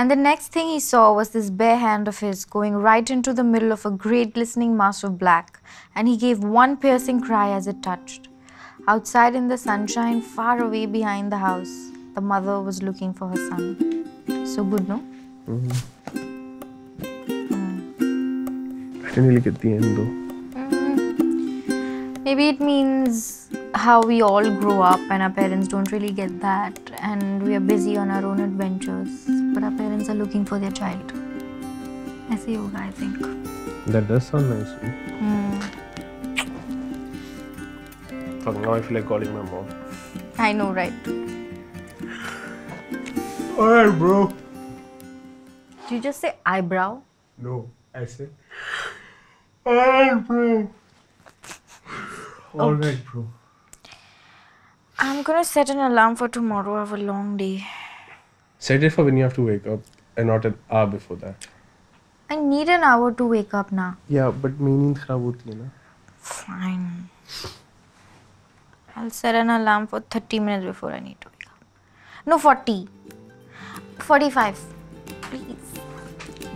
And the next thing he saw was this bare hand of his going right into the middle of a great glistening mass of black, and he gave one piercing cry as it touched. Outside in the sunshine, far away behind the house, the mother was looking for her son. So good, no? Mm-hmm. I didn't really get the end though. Mm. Maybe it means how we all grow up and our parents don't really get that, and we are busy on our own adventures, but our parents are looking for their child. ऐसे ही होगा, I think. That does sound nice. man. Fuck, now I feel like calling my mom. I know, right? Alright, bro. Did you just say eyebrow? No, I said. Alright, bro. Alright, bro. I'm gonna set an alarm for tomorrow. I have a long day. Set it for when you have to wake up and not an hour before that. I need an hour to wake up now. Yeah, but मेरी नींद खराब होती है ना. Fine. I'll set an alarm for 30 minutes before I need to wake up. No, 40. 45. Please.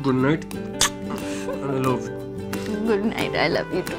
Good night. I love you. Good night. I love you too.